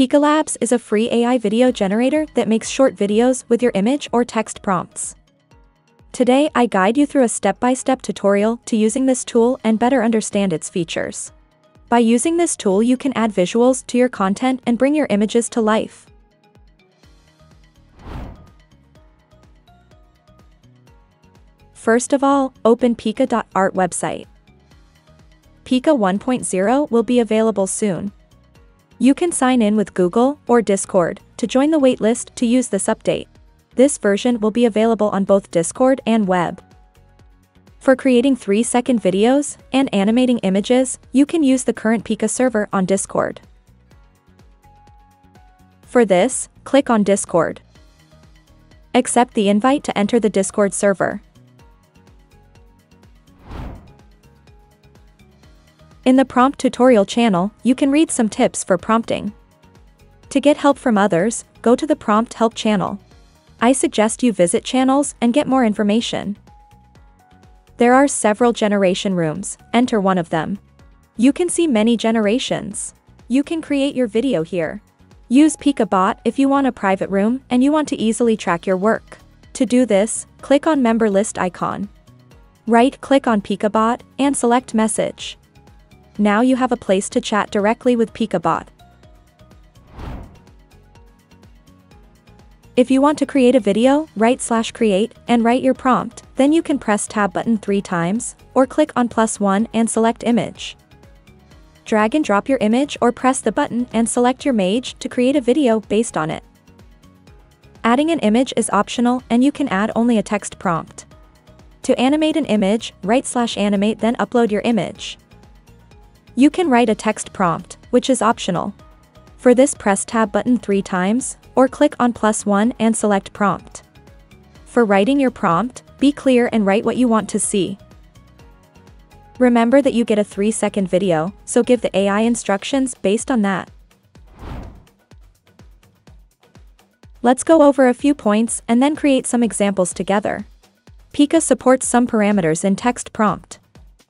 Pika Labs is a free AI video generator that makes short videos with your image or text prompts. Today I guide you through a step-by-step -step tutorial to using this tool and better understand its features. By using this tool you can add visuals to your content and bring your images to life. First of all, open Pika.art website. Pika 1.0 will be available soon. You can sign in with Google or Discord to join the waitlist to use this update. This version will be available on both Discord and web. For creating 3-second videos and animating images, you can use the current Pika server on Discord. For this, click on Discord. Accept the invite to enter the Discord server. In the prompt tutorial channel, you can read some tips for prompting. To get help from others, go to the prompt help channel. I suggest you visit channels and get more information. There are several generation rooms, enter one of them. You can see many generations. You can create your video here. Use PikaBot if you want a private room and you want to easily track your work. To do this, click on member list icon. Right-click on PikaBot and select message. Now you have a place to chat directly with PikaBot. If you want to create a video, write slash create and write your prompt, then you can press tab button three times, or click on plus one and select image. Drag and drop your image or press the button and select your image to create a video based on it. Adding an image is optional and you can add only a text prompt. To animate an image, write slash animate then upload your image. You can write a text prompt, which is optional. For this press tab button three times, or click on plus one and select prompt. For writing your prompt, be clear and write what you want to see. Remember that you get a 3 second video, so give the AI instructions based on that. Let's go over a few points and then create some examples together. Pika supports some parameters in text prompt.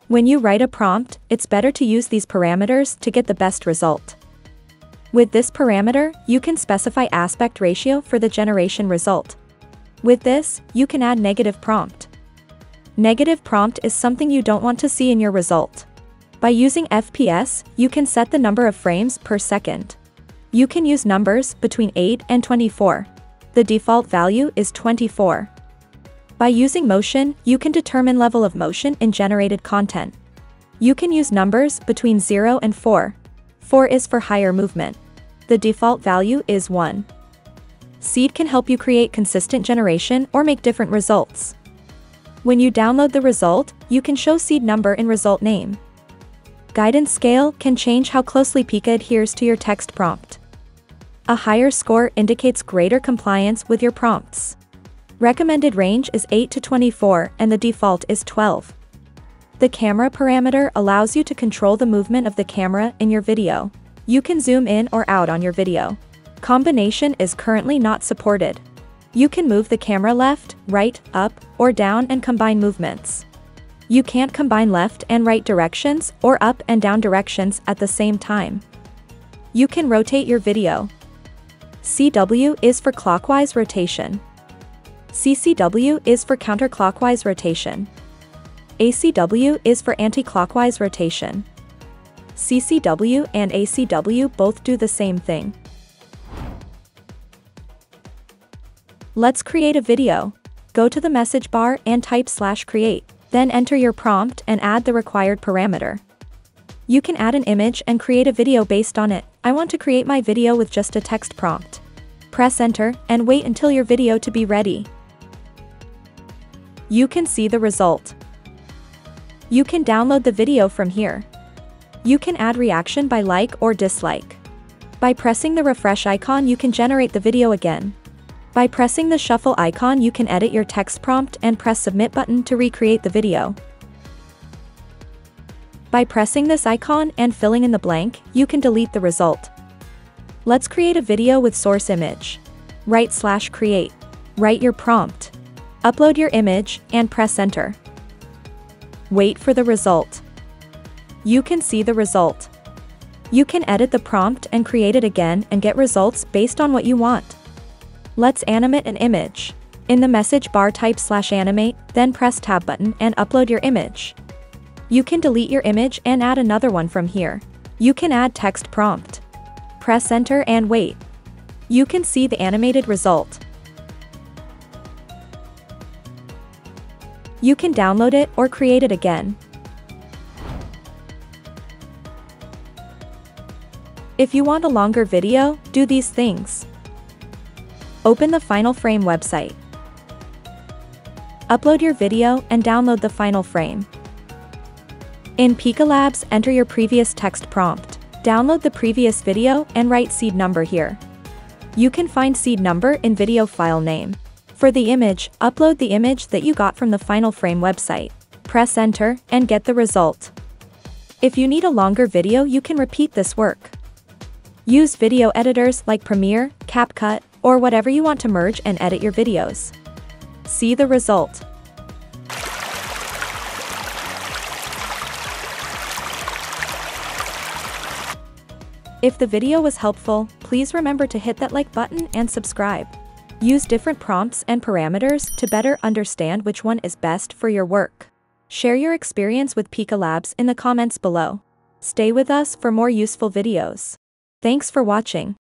When you write a prompt, it's better to use these parameters to get the best result. With this parameter, you can specify aspect ratio for the generation result. With this, you can add negative prompt. Negative prompt is something you don't want to see in your result. By using FPS, you can set the number of frames per second. You can use numbers between 8 and 24. The default value is 24. By using motion, you can determine level of motion in generated content. You can use numbers between 0 and 4. 4 is for higher movement. The default value is 1. Seed can help you create consistent generation or make different results. When you download the result, you can show seed number in result name. Guidance scale can change how closely Pika adheres to your text prompt. A higher score indicates greater compliance with your prompts. Recommended range is 8 to 24 and the default is 12. The camera parameter allows you to control the movement of the camera in your video. You can zoom in or out on your video. Combination is currently not supported. You can move the camera left, right, up, or down and combine movements. You can't combine left and right directions or up and down directions at the same time. You can rotate your video. CW is for clockwise rotation. CCW is for counterclockwise rotation. ACW is for anti-clockwise rotation. CCW and ACW both do the same thing. Let's create a video. Go to the message bar and type slash create, then enter your prompt and add the required parameter. You can add an image and create a video based on it. I want to create my video with just a text prompt. Press enter and wait until your video to be ready you can see the result. You can download the video from here. You can add reaction by like or dislike. By pressing the refresh icon you can generate the video again. By pressing the shuffle icon you can edit your text prompt and press submit button to recreate the video. By pressing this icon and filling in the blank, you can delete the result. Let's create a video with source image. Write slash create. Write your prompt. Upload your image and press enter. Wait for the result. You can see the result. You can edit the prompt and create it again and get results based on what you want. Let's animate an image. In the message bar type slash animate, then press tab button and upload your image. You can delete your image and add another one from here. You can add text prompt. Press enter and wait. You can see the animated result. You can download it or create it again. If you want a longer video, do these things. Open the Final Frame website. Upload your video and download the final frame. In Pika Labs, enter your previous text prompt. Download the previous video and write seed number here. You can find seed number in video file name. For the image, upload the image that you got from the Final Frame website. Press enter and get the result. If you need a longer video you can repeat this work. Use video editors like Premiere, CapCut, or whatever you want to merge and edit your videos. See the result. If the video was helpful, please remember to hit that like button and subscribe. Use different prompts and parameters to better understand which one is best for your work. Share your experience with Pika Labs in the comments below. Stay with us for more useful videos. Thanks for watching.